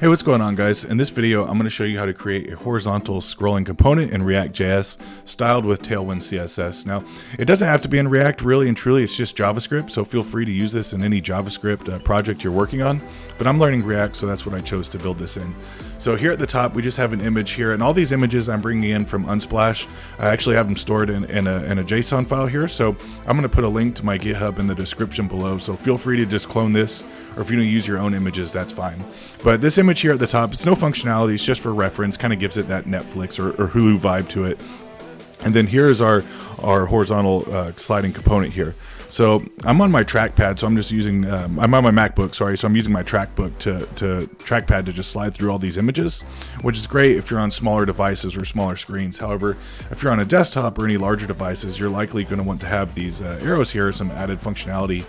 Hey, what's going on guys? In this video, I'm going to show you how to create a horizontal scrolling component in React.js styled with Tailwind CSS. Now, it doesn't have to be in React really and truly, it's just JavaScript, so feel free to use this in any JavaScript uh, project you're working on. But I'm learning React, so that's what I chose to build this in. So here at the top, we just have an image here, and all these images I'm bringing in from Unsplash. I actually have them stored in, in, a, in a JSON file here, so I'm going to put a link to my GitHub in the description below, so feel free to just clone this, or if you don't use your own images, that's fine. But this image here at the top, it's no functionality, it's just for reference, kind of gives it that Netflix or, or Hulu vibe to it. And then here is our, our horizontal uh, sliding component here. So I'm on my trackpad, so I'm just using, um, I'm on my MacBook, sorry, so I'm using my trackbook to, to trackpad to just slide through all these images, which is great if you're on smaller devices or smaller screens. However, if you're on a desktop or any larger devices, you're likely going to want to have these uh, arrows here, some added functionality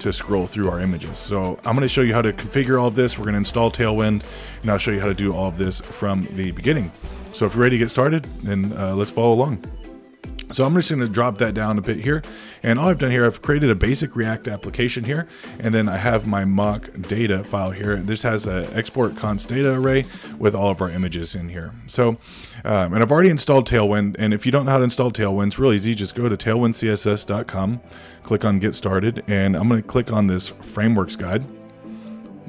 to scroll through our images. So I'm going to show you how to configure all of this. We're going to install Tailwind, and I'll show you how to do all of this from the beginning. So if you're ready to get started, then uh, let's follow along. So I'm just going to drop that down a bit here. And all I've done here, I've created a basic React application here. And then I have my mock data file here. This has an export const data array with all of our images in here. So, um, and I've already installed Tailwind. And if you don't know how to install Tailwind, it's really easy. Just go to tailwindcss.com, click on get started. And I'm going to click on this frameworks guide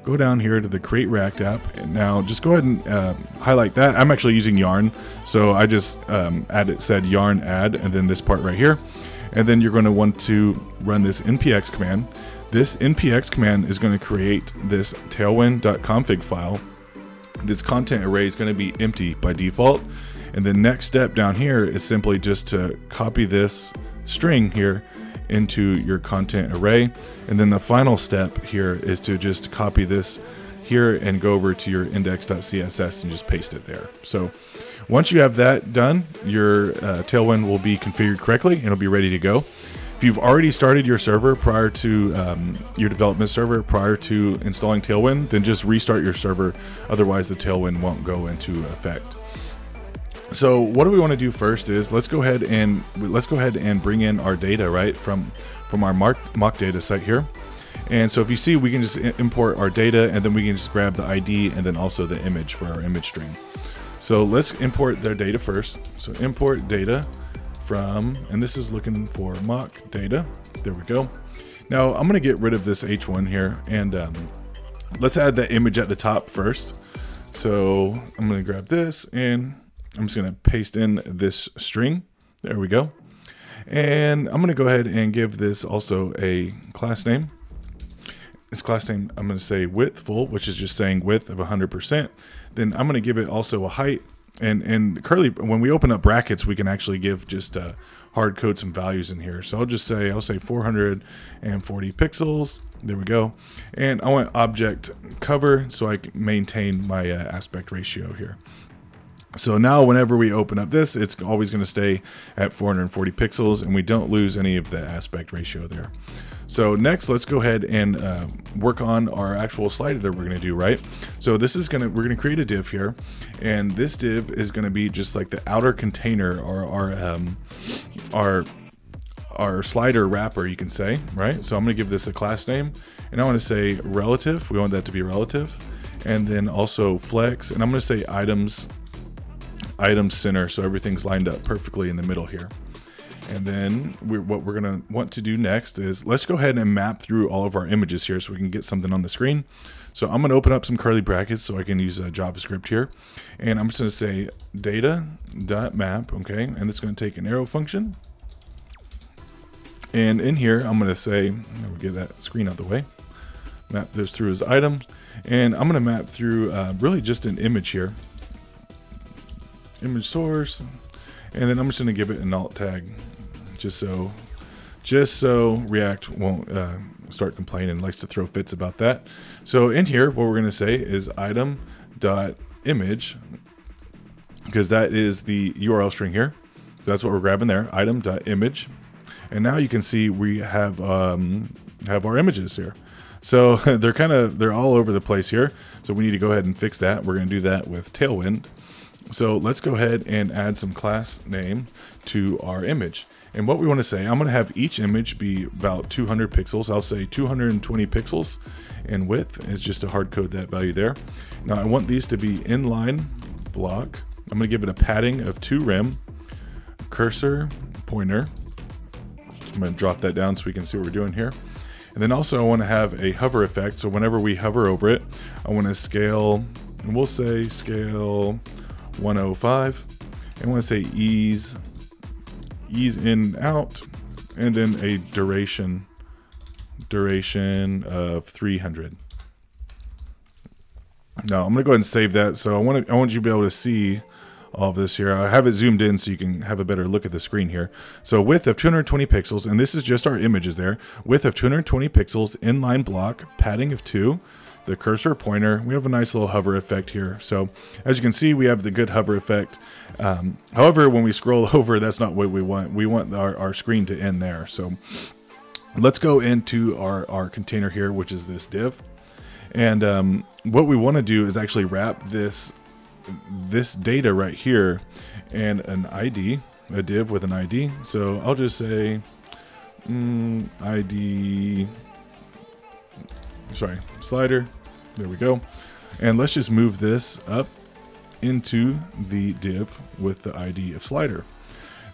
go down here to the create react app. And now just go ahead and uh, highlight that. I'm actually using yarn. So i just um, added said yarn add and then this part right here. And then you're going to want to run this npx command. This npx command is going to create this tailwind.config file. This content array is going to be empty by default. And the next step down here is simply just to copy this string here into your content array. And then the final step here is to just copy this here and go over to your index.css and just paste it there. So once you have that done, your uh, Tailwind will be configured correctly and it'll be ready to go. If you've already started your server prior to um, your development server prior to installing Tailwind, then just restart your server. Otherwise, the Tailwind won't go into effect. So what do we want to do first is let's go ahead and let's go ahead and bring in our data right from from our mock, mock data site here. And so if you see, we can just import our data and then we can just grab the ID and then also the image for our image string. So let's import their data first. So import data from, and this is looking for mock data. There we go. Now I'm gonna get rid of this H1 here and um, let's add the image at the top first. So I'm gonna grab this and I'm just going to paste in this string. There we go. And I'm going to go ahead and give this also a class name. This class name, I'm going to say width full, which is just saying width of 100%. Then I'm going to give it also a height. And, and curly, when we open up brackets, we can actually give just uh, hard code some values in here. So I'll just say, I'll say 440 pixels. There we go. And I want object cover so I can maintain my uh, aspect ratio here. So now whenever we open up this, it's always going to stay at 440 pixels and we don't lose any of the aspect ratio there. So next, let's go ahead and uh, work on our actual slider that we're going to do, right? So this is going to, we're going to create a div here and this div is going to be just like the outer container or our, um, our, our slider wrapper, you can say, right? So I'm going to give this a class name and I want to say relative. We want that to be relative and then also flex and I'm going to say items item center so everything's lined up perfectly in the middle here. And then we're, what we're going to want to do next is let's go ahead and map through all of our images here so we can get something on the screen. So I'm going to open up some curly brackets so I can use a JavaScript here. And I'm just going to say data.map, okay? And it's going to take an arrow function. And in here, I'm going to say, we'll get that screen out of the way, map this through as items. And I'm going to map through uh, really just an image here image source, and then I'm just going to give it an alt tag, just so, just so React won't uh, start complaining. Likes to throw fits about that. So in here, what we're going to say is item dot image, because that is the URL string here. So that's what we're grabbing there, item dot image, and now you can see we have um, have our images here. So they're kind of they're all over the place here. So we need to go ahead and fix that. We're going to do that with Tailwind. So let's go ahead and add some class name to our image. And what we want to say, I'm going to have each image be about 200 pixels. I'll say 220 pixels in width is just to hard code that value there. Now I want these to be inline block. I'm going to give it a padding of 2 rem, cursor, pointer. I'm going to drop that down so we can see what we're doing here. And then also I want to have a hover effect. So whenever we hover over it, I want to scale, and we'll say scale 105. And I want to say ease ease in out and then a duration duration of 300 now I'm gonna go ahead and save that so I want to I want you to be able to see all of this here. I have it zoomed in so you can have a better look at the screen here. So width of 220 pixels and this is just our images there. Width of 220 pixels inline block padding of 2 the cursor pointer. We have a nice little hover effect here. So as you can see, we have the good hover effect. Um, however, when we scroll over, that's not what we want. We want our, our screen to end there. So let's go into our, our container here, which is this div. And um, what we want to do is actually wrap this this data right here and an ID, a div with an ID. So I'll just say mm, ID sorry, slider. There we go. And let's just move this up into the div with the ID of slider.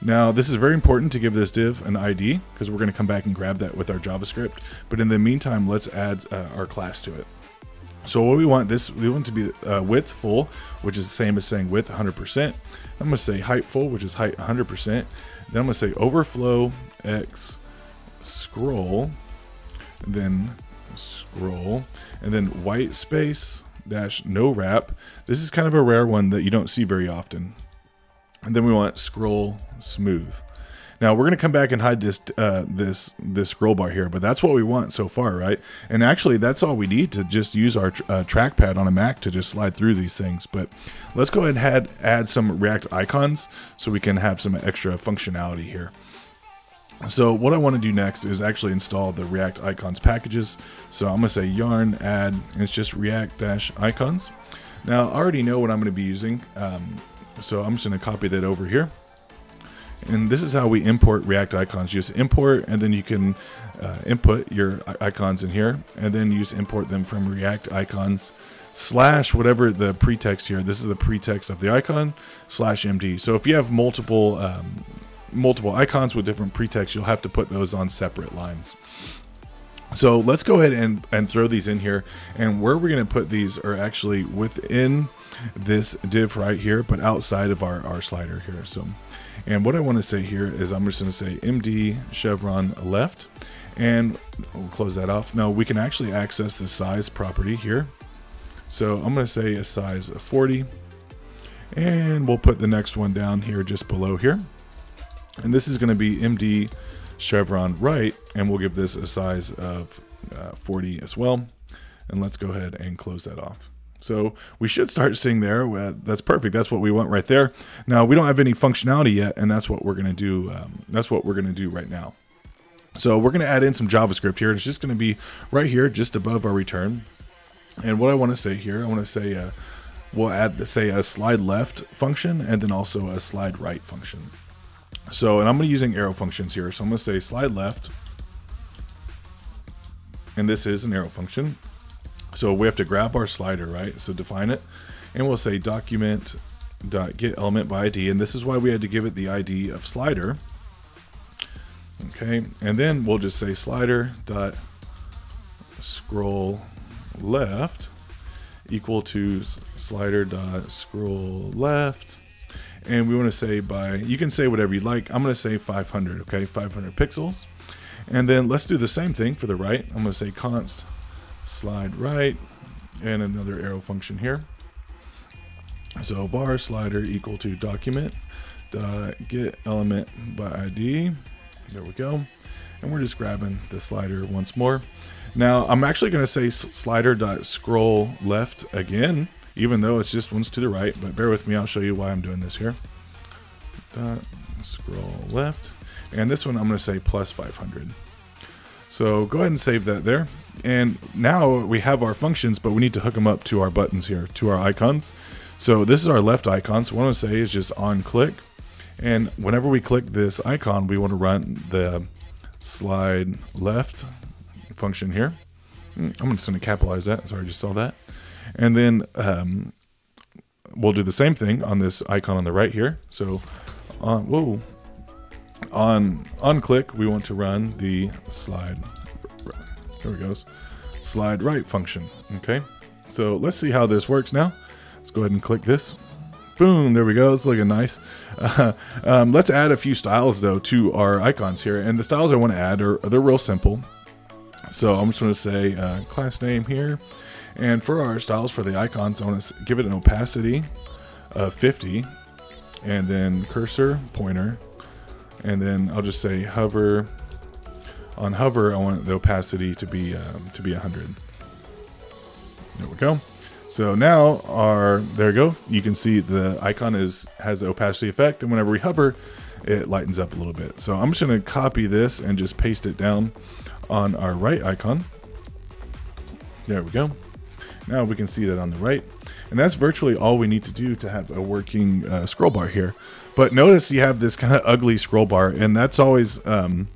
Now, this is very important to give this div an ID because we're going to come back and grab that with our JavaScript. But in the meantime, let's add uh, our class to it. So what we want this, we want to be uh, width full, which is the same as saying width 100%. I'm going to say height full, which is height 100%. Then I'm going to say overflow x scroll, then scroll, and then white space dash no wrap. This is kind of a rare one that you don't see very often. And then we want scroll smooth. Now we're going to come back and hide this uh, this this scroll bar here, but that's what we want so far, right? And actually, that's all we need to just use our uh, trackpad on a Mac to just slide through these things. But let's go ahead and add, add some React icons so we can have some extra functionality here. So what I want to do next is actually install the React icons packages. So I'm going to say yarn add, and it's just react-icons. Now I already know what I'm going to be using, um, so I'm just going to copy that over here. And this is how we import React icons. You Just import, and then you can uh, input your icons in here, and then use import them from React icons slash whatever the pretext here. This is the pretext of the icon slash MD. So if you have multiple um, multiple icons with different pretexts, you'll have to put those on separate lines. So let's go ahead and, and throw these in here. And where we're going to put these are actually within this div right here, but outside of our, our slider here. So, and what I want to say here is I'm just going to say MD chevron left and we'll close that off. Now we can actually access the size property here. So I'm going to say a size of 40 and we'll put the next one down here just below here. And this is going to be MD chevron right, and we'll give this a size of uh, 40 as well. And let's go ahead and close that off. So we should start seeing there. Uh, that's perfect. That's what we want right there. Now we don't have any functionality yet, and that's what we're going to do. Um, that's what we're going to do right now. So we're going to add in some JavaScript here. It's just going to be right here, just above our return. And what I want to say here, I want to say uh, we'll add, say, a slide left function, and then also a slide right function. So, and I'm going to be using arrow functions here. So I'm going to say slide left. And this is an arrow function. So we have to grab our slider, right? So define it. And we'll say document dot get element by ID. And this is why we had to give it the ID of slider. Okay. And then we'll just say slider dot scroll left equal to slider dot scroll left and we want to say by you can say whatever you like. I'm going to say 500 okay? 500 pixels. And then let's do the same thing for the right. I'm going to say const slide right and another arrow function here. So var slider equal to document get element by id there we go. And we're just grabbing the slider once more. Now i'm actually going to say slider dot scroll left again even though it's just ones to the right, but bear with me, I'll show you why I'm doing this here. Dot, scroll left, and this one I'm going to say plus 500. So go ahead and save that there. And now we have our functions, but we need to hook them up to our buttons here, to our icons. So this is our left icon. So what I'm to say is just on click, And whenever we click this icon, we want to run the slide left function here. Mm, I'm just going to capitalize that. Sorry, I just saw that. And then um, we'll do the same thing on this icon on the right here. So on, whoa, on, click, we want to run the slide, there it goes, slide right function. Okay. So let's see how this works now. Let's go ahead and click this. Boom, there we go. It's looking nice. Uh, um, let's add a few styles though to our icons here. And the styles I want to add are, they're real simple. So I'm just going to say uh, class name here. And for our styles for the icons, I want to give it an opacity of 50 and then cursor, pointer, and then I'll just say hover. On hover, I want the opacity to be um, to be 100. There we go. So now our there we go. You can see the icon is has the opacity effect, and whenever we hover, it lightens up a little bit. So I'm just going to copy this and just paste it down on our right icon. There we go. Now we can see that on the right. And that's virtually all we need to do to have a working uh, scroll bar here. But notice you have this kind of ugly scroll bar, and that's always um,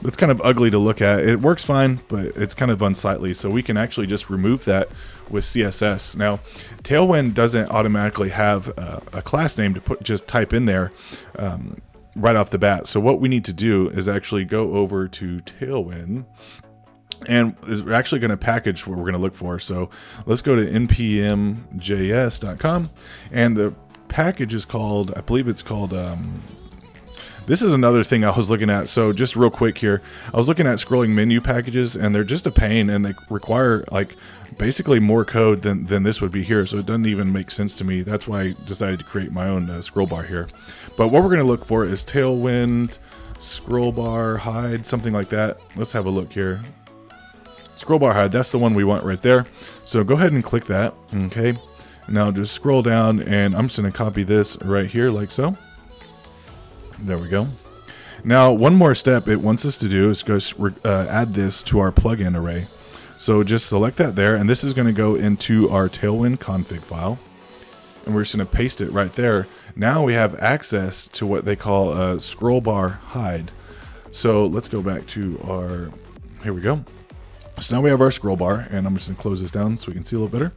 that's kind of ugly to look at. It works fine, but it's kind of unsightly. So we can actually just remove that with CSS. Now, Tailwind doesn't automatically have uh, a class name to put just type in there um, right off the bat. So what we need to do is actually go over to Tailwind and we're actually going to package what we're going to look for. So let's go to npmjs.com and the package is called, I believe it's called, um, this is another thing I was looking at. So just real quick here, I was looking at scrolling menu packages and they're just a pain and they require like basically more code than, than this would be here. So it doesn't even make sense to me. That's why I decided to create my own uh, scroll bar here. But what we're going to look for is Tailwind, scroll bar, hide, something like that. Let's have a look here. Scroll bar hide, that's the one we want right there. So go ahead and click that, okay? Now just scroll down and I'm just gonna copy this right here like so. There we go. Now one more step it wants us to do is go uh, add this to our plugin array. So just select that there and this is gonna go into our Tailwind config file. And we're just gonna paste it right there. Now we have access to what they call a scroll bar hide. So let's go back to our, here we go. So now we have our scroll bar, and I'm just to close this down so we can see a little better.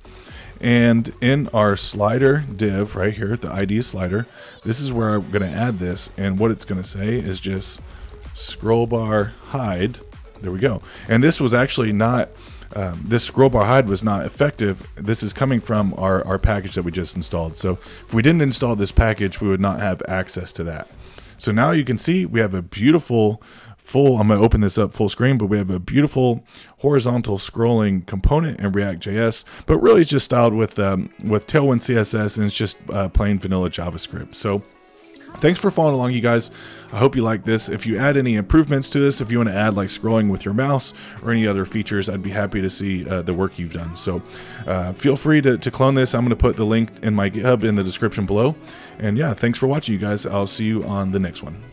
And in our slider div right here, the ID slider, this is where I'm going to add this. And what it's going to say is just scroll bar hide. There we go. And this was actually not, um, this scroll bar hide was not effective. This is coming from our, our package that we just installed. So if we didn't install this package, we would not have access to that. So now you can see we have a beautiful full, I'm going to open this up full screen, but we have a beautiful horizontal scrolling component in React.js, but really it's just styled with, um, with Tailwind CSS and it's just uh, plain vanilla JavaScript. So thanks for following along you guys. I hope you like this. If you add any improvements to this if you want to add like scrolling with your mouse or any other features i'd be happy to see uh, the work you've done. So uh, feel free to, to clone this. I'm going to put the link in my github in the description below. And yeah thanks for watching you guys. I'll see you on the next one